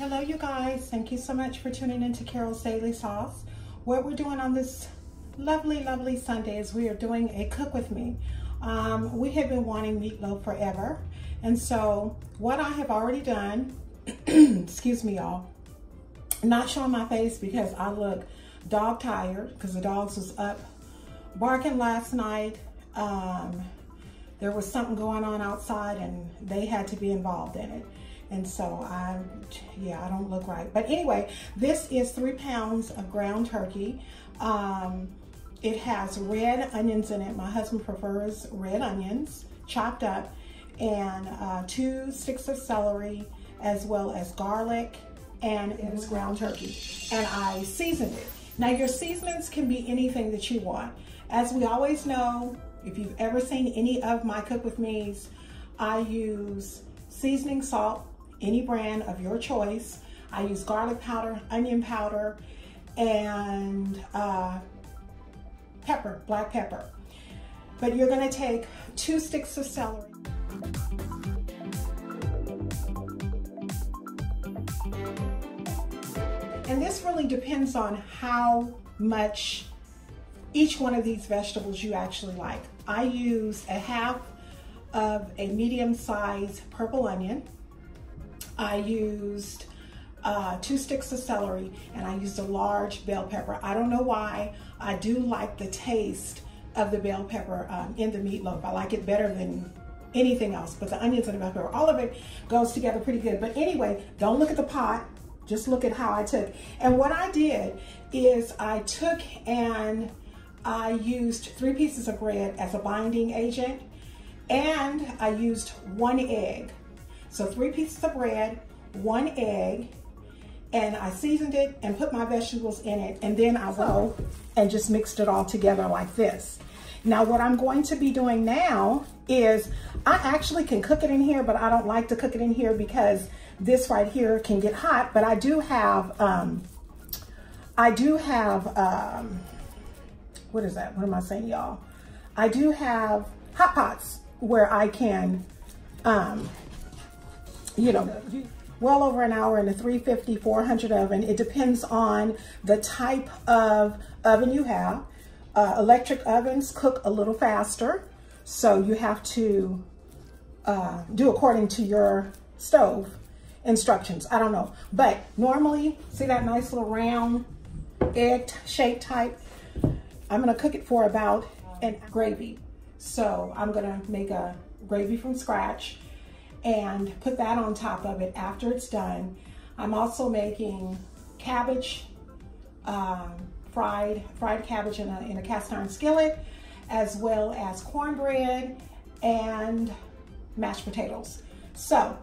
Hello, you guys. Thank you so much for tuning into Carol's Daily Sauce. What we're doing on this lovely, lovely Sunday is we are doing a cook with me. Um, we have been wanting meatloaf forever. And so what I have already done, excuse me, y'all, not showing my face because I look dog tired because the dogs was up barking last night. Um, there was something going on outside and they had to be involved in it. And so I, yeah, I don't look right. But anyway, this is three pounds of ground turkey. Um, it has red onions in it. My husband prefers red onions, chopped up, and uh, two sticks of celery, as well as garlic, and it is ground turkey. And I seasoned it. Now your seasonings can be anything that you want. As we always know, if you've ever seen any of my Cook With Me's, I use seasoning salt, any brand of your choice. I use garlic powder, onion powder, and uh, pepper, black pepper. But you're gonna take two sticks of celery. And this really depends on how much each one of these vegetables you actually like. I use a half of a medium sized purple onion. I used uh, two sticks of celery and I used a large bell pepper. I don't know why. I do like the taste of the bell pepper um, in the meatloaf. I like it better than anything else, but the onions and the bell pepper, all of it goes together pretty good. But anyway, don't look at the pot. Just look at how I took. And what I did is I took and I used three pieces of bread as a binding agent and I used one egg. So three pieces of bread, one egg, and I seasoned it and put my vegetables in it. And then I go and just mixed it all together like this. Now what I'm going to be doing now is I actually can cook it in here, but I don't like to cook it in here because this right here can get hot, but I do have, um, I do have, um, what is that? What am I saying, y'all? I do have hot pots where I can, um, you know, well over an hour in a 350, 400 oven. It depends on the type of oven you have. Uh, electric ovens cook a little faster, so you have to uh, do according to your stove instructions. I don't know. But normally, see that nice little round egg shape type? I'm gonna cook it for about an gravy. So I'm gonna make a gravy from scratch and put that on top of it after it's done. I'm also making cabbage, um, fried fried cabbage in a, in a cast iron skillet, as well as cornbread and mashed potatoes. So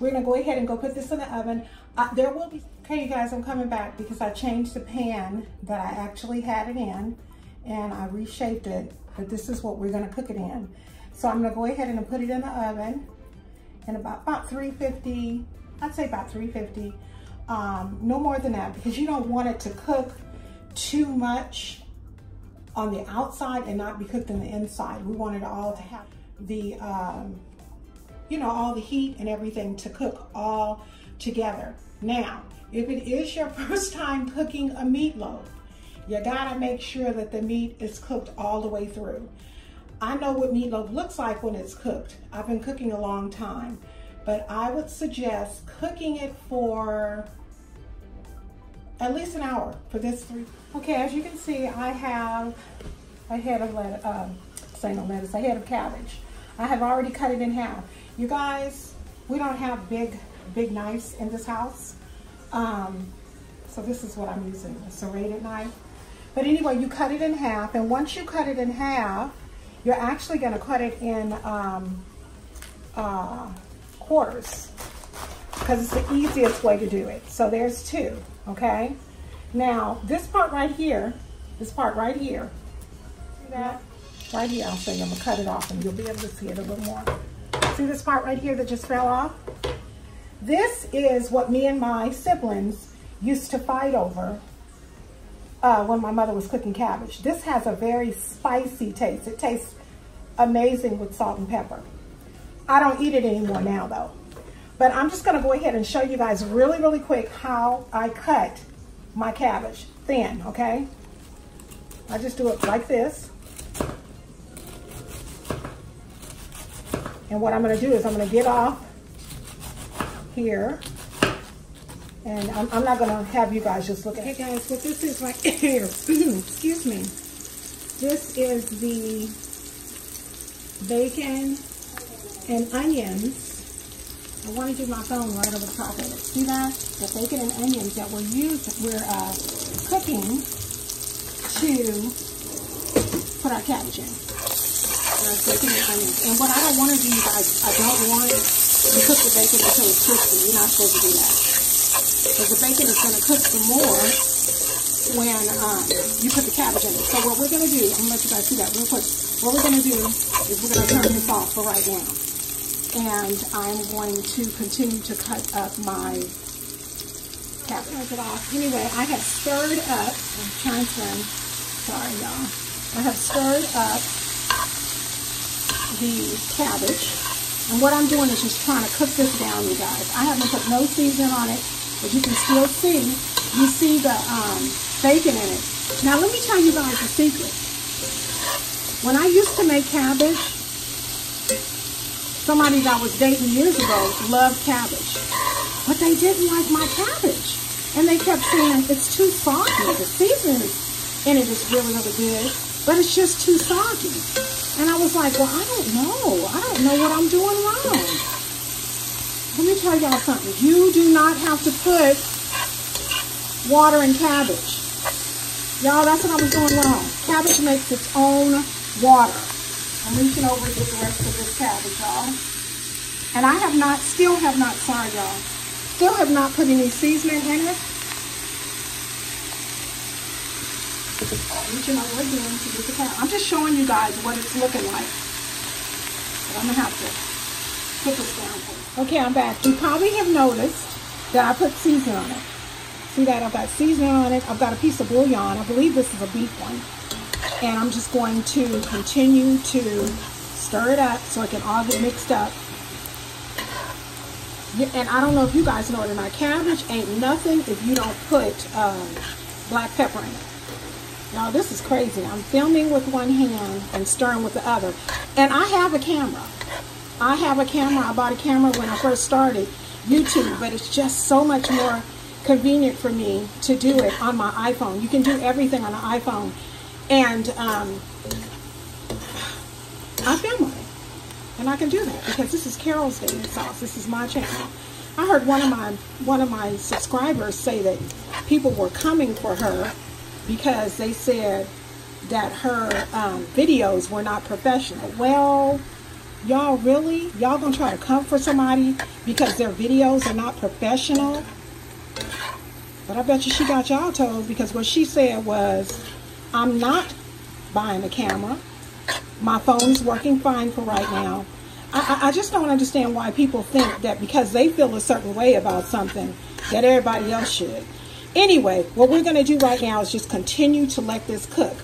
we're gonna go ahead and go put this in the oven. Uh, there will be, okay you guys, I'm coming back because I changed the pan that I actually had it in and I reshaped it, but this is what we're gonna cook it in. So I'm gonna go ahead and put it in the oven in about, about 350, I'd say about 350. Um, no more than that because you don't want it to cook too much on the outside and not be cooked on the inside. We want it all to have the, um, you know, all the heat and everything to cook all together. Now, if it is your first time cooking a meatloaf, you gotta make sure that the meat is cooked all the way through. I know what meatloaf looks like when it's cooked. I've been cooking a long time, but I would suggest cooking it for at least an hour for this three. Okay, as you can see, I have a head of lettuce, um, say no lettuce, a head of cabbage. I have already cut it in half. You guys, we don't have big, big knives in this house. Um, so this is what I'm using, a serrated knife. But anyway, you cut it in half, and once you cut it in half, you're actually gonna cut it in um, uh, quarters because it's the easiest way to do it. So there's two, okay? Now, this part right here, this part right here, see that? Right here, I'll show you, I'm gonna cut it off and you'll be able to see it a little more. See this part right here that just fell off? This is what me and my siblings used to fight over uh, when my mother was cooking cabbage. This has a very spicy taste. It tastes amazing with salt and pepper. I don't eat it anymore now though. But I'm just gonna go ahead and show you guys really, really quick how I cut my cabbage thin, okay? I just do it like this. And what I'm gonna do is I'm gonna get off here. And I'm, I'm not gonna have you guys just look at it. Hey guys, what this is right here, excuse me. This is the bacon and onions. I want to do my phone right over the top of it. See that? The bacon and onions that we're using, we're uh, cooking to put our cabbage in. Bacon and onions. And what I don't want to do, you guys, I don't want to cook the bacon until it's crispy. You're not supposed to do that. Because the bacon is going to cook some more when um, you put the cabbage in it. So what we're going to do, I'm going to let you guys see that real quick. What we're going to do is we're going to turn this off for right now and I'm going to continue to cut up my cabbage. Anyway, I have stirred up, I'm transferring, sorry y'all, I have stirred up the cabbage. And what I'm doing is just trying to cook this down, you guys. I haven't put no seasoning on it, but you can still see, you see the um, bacon in it. Now let me tell you guys a secret. When I used to make cabbage, somebody that was dating years ago loved cabbage. But they didn't like my cabbage. And they kept saying, it's too soggy. The seasoning in it is really, really good, but it's just too soggy. And I was like, well, I don't know. I don't know what I'm doing wrong. Let me tell y'all something. You do not have to put water in cabbage. Y'all, that's what I was doing wrong. Cabbage makes its own water. I'm reaching over to get the rest of this cabbage, y'all. And I have not, still have not, sorry y'all, still have not put any seasoning in it. Reaching over again to get the cabbage. I'm just showing you guys what it's looking like. But I'm gonna have to put this down for you. Okay, I'm back. You probably have noticed that I put seasoning on it. See that? I've got seasoning on it. I've got a piece of bouillon. I believe this is a beef one and I'm just going to continue to stir it up so it can all get mixed up. And I don't know if you guys know it, in my cabbage ain't nothing if you don't put um, black pepper in it. Now this is crazy. I'm filming with one hand and stirring with the other. And I have a camera. I have a camera. I bought a camera when I first started YouTube, but it's just so much more convenient for me to do it on my iPhone. You can do everything on an iPhone. And um, I film on it. And I can do that because this is Carol's Daily Sauce. This is my channel. I heard one of my one of my subscribers say that people were coming for her because they said that her um, videos were not professional. Well, y'all really? Y'all gonna try to comfort somebody because their videos are not professional? But I bet you she got y'all told because what she said was I'm not buying a camera. My phone is working fine for right now. I, I, just don't understand why people think that because they feel a certain way about something that everybody else should. Anyway, what we're going to do right now is just continue to let this cook.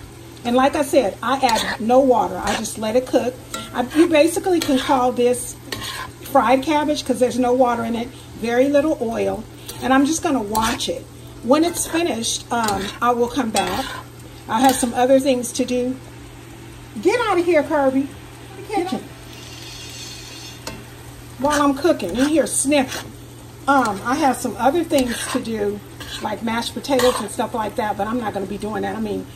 And like I said, I add no water. I just let it cook. I, you basically can call this fried cabbage because there's no water in it, very little oil. And I'm just going to watch it. When it's finished, um, I will come back I have some other things to do. Get out of here, Kirby. Kitchen. While I'm cooking, in here sniffing. Um, I have some other things to do, like mashed potatoes and stuff like that, but I'm not going to be doing that. I mean,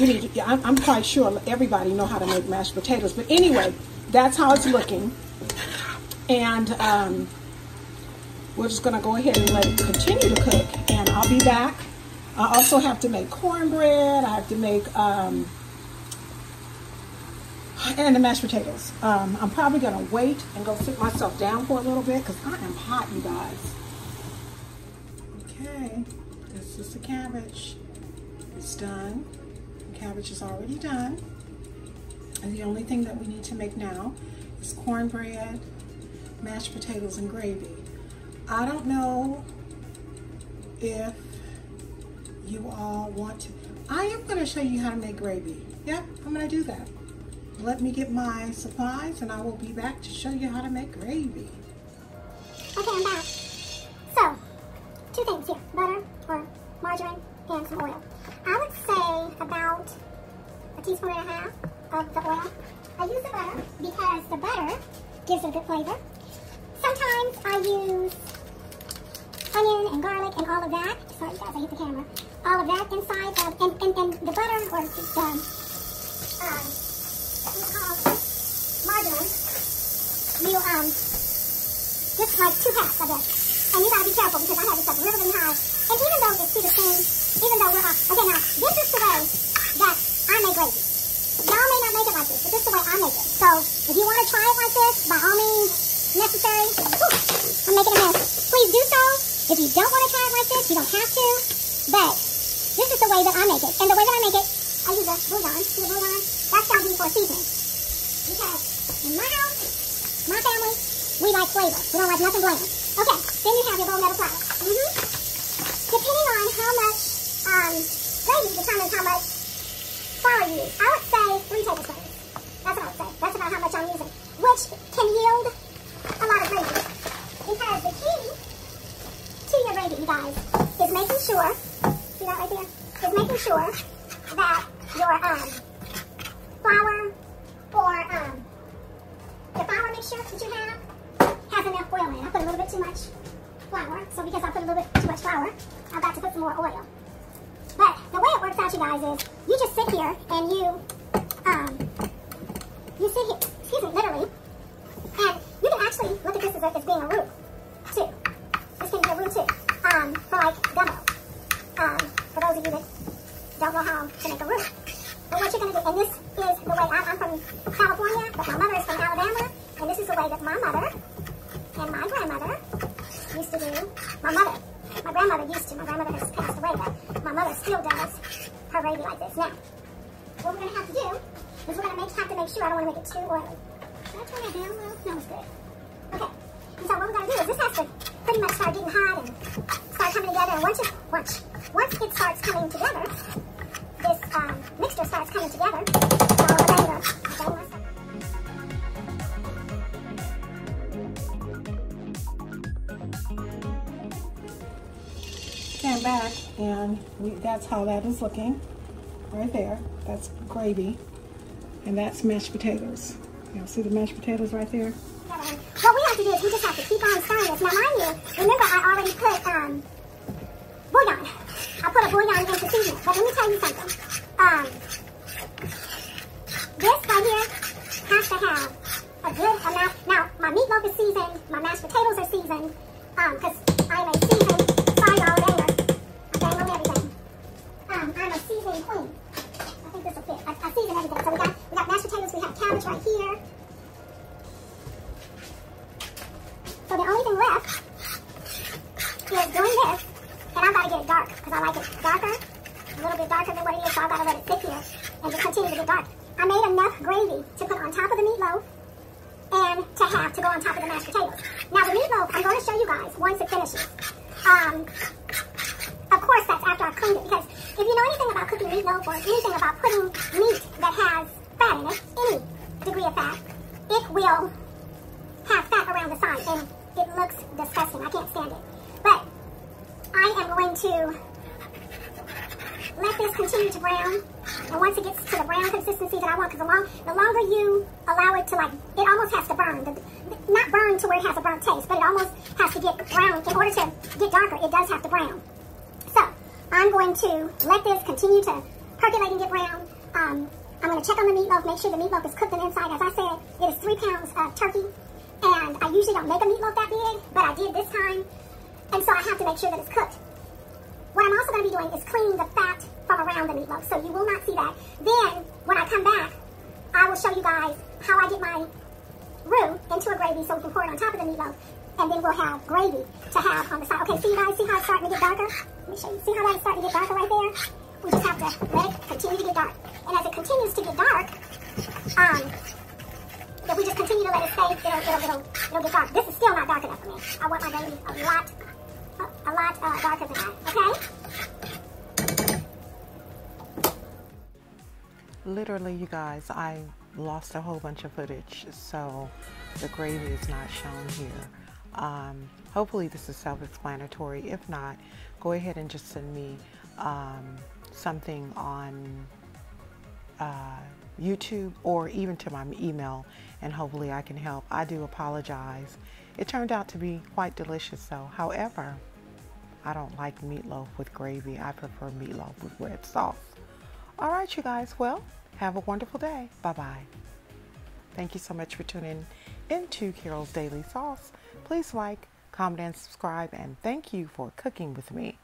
I'm, I'm quite sure everybody know how to make mashed potatoes. But anyway, that's how it's looking. And um, we're just going to go ahead and let it continue to cook. And I'll be back I also have to make cornbread. I have to make, um, and the mashed potatoes. Um, I'm probably going to wait and go sit myself down for a little bit because I am hot, you guys. Okay, this is the cabbage. It's done. Cabbage is already done. And the only thing that we need to make now is cornbread, mashed potatoes, and gravy. I don't know if you all want to. I am going to show you how to make gravy. Yep, I'm going to do that. Let me get my supplies and I will be back to show you how to make gravy. Okay, I'm back. Gives it a good flavor. Sometimes I use onion and garlic and all of that. Sorry guys, I hit the camera. All of that inside of, and, and, and the butter or the, um, um, margarine, you, um, just like two packs of it. And you gotta be careful because I have this stuff really, really high. And even though it's super thin, even though we're off, okay now, this is the way that I make gravy. Y'all may not make it like this, but this is the way I make it. So, if you want to try it like this, by all means, necessary, whew, I'm making a mess. Please do so. If you don't want to try it like this, you don't have to. But, this is the way that I make it. And the way that I make it, I use a bouillon. See the bouillon? That's going to be for seasoning. Because in my house, my family, we like flavor. We don't like nothing bland. Okay, then you have your bowl metal platter. Mm -hmm. Depending on how much um, gravy determines how much flour you use. I would say three tablespoons. That's what I would say. That's about how much I'm using, which can yield a lot of gravy. Because the key to your gravy, you guys, is making sure, see that right there? Is making sure that your um, flour or um, the flour mixture that you have has enough oil in it. I put a little bit too much flour, so because I put a little bit too much flour, I've got to put some more oil. But the way it works out, you guys, is you just sit here and you, um, you sit here, excuse me, literally, and you can actually look at this as, a, as being a roux, too. This can be a roux, too, um, for like gumbo. Um, for those of you that don't know how to make a roux. But what you're going to do, and this is the way, I, I'm from California, but my mother is from Alabama, and this is the way that my mother and my grandmother used to do, my mother, my grandmother used to, my grandmother has passed away, but my mother still does her gravy like this. Now, what we're going to have to do is we're going to make, I don't want to make it too oily. Should I turn it down a little? No, it's good. Okay, and so what we're going to do is this has to pretty much start getting hot and start coming together, and once it, once, once it starts coming together, this um, mixture starts coming together, Stand back and we, that's how that is looking right there. That's gravy and that's mashed potatoes. Y'all see the mashed potatoes right there? What we have to do is we just have to keep on stirring this. Now mind you, remember I already put um, bouillon. I put a bouillon into seasoning. But let me tell you something. Um, this right here has to have a good amount. Now, my meatloaf is seasoned. My mashed potatoes are seasoned. Um, because I am a seasoned, sorry y'all, danger. I dangle everything. Um, I'm a seasoned queen. I think this will fit. I, I season everything. So we got, we got mashed potatoes. We have cabbage right here. So the only thing left is doing this. And I'm got to get it dark because I like it darker, a little bit darker than what it is. So I've got to let it sit here and just continue to get dark. I made enough gravy to put on top of the meatloaf and to have to go on top of the mashed potatoes. Now the meatloaf, I'm going to show you guys once it finishes. Um, of course, that's after I've cleaned it because if you know anything about cooking meatloaf or anything about putting meat that has fat in it, any degree of fat, it will have fat around the side and it looks disgusting. I can't stand it. But I am going to let this continue to brown. And once it gets to the brown consistency that I want, because the, long, the longer you allow it to like, it almost has to burn. The, not burn to where it has a burnt taste, but it almost has to get brown. In order to get darker, it does have to brown. So, I'm going to let this continue to percolate and get brown. Um, I'm to check on the meatloaf, make sure the meatloaf is cooked on the inside. As I said, it is three pounds of turkey. And I usually don't make a meatloaf that big, but I did this time. And so I have to make sure that it's cooked. What I'm also to be doing is cleaning the fat from around the meatloaf, so you will not see that. Then, when I come back, I will show you guys how I get my roux into a gravy so we can pour it on top of the meatloaf, and then we'll have gravy to have on the side. Okay, see you guys, see how it's starting to get darker? Let me show you. See how that is starting to get darker right there? We just have to let it continue to get dark. And as it continues to get dark, um, if we just continue to let it stay, it'll, it'll, it'll, it'll get dark. This is still not dark enough for me. I want my gravy a lot a lot uh, darker than that, okay? Literally, you guys, I lost a whole bunch of footage, so the gravy is not shown here. Um, hopefully, this is self explanatory. If not, go ahead and just send me um, something on uh, YouTube or even to my email, and hopefully, I can help. I do apologize. It turned out to be quite delicious, though. However, I don't like meatloaf with gravy. I prefer meatloaf with red sauce. All right, you guys. Well, have a wonderful day. Bye bye. Thank you so much for tuning into Carol's Daily Sauce. Please like, comment, and subscribe. And thank you for cooking with me.